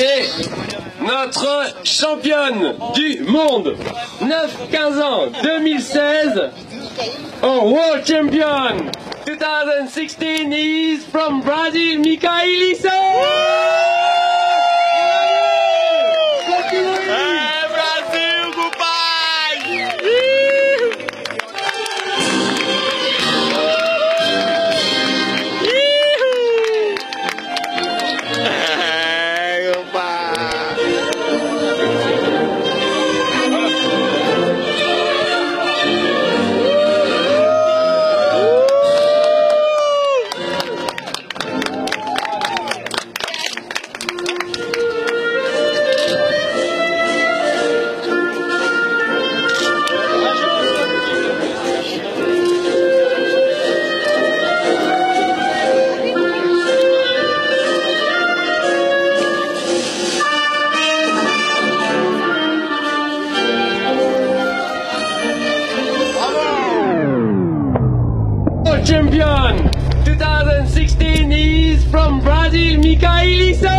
Et notre championne du monde, 9-15 ans, 2016, en World Champion 2016 is from Brazil, Micaelisa! Champion 2016 is from Brazil, Micaelisa!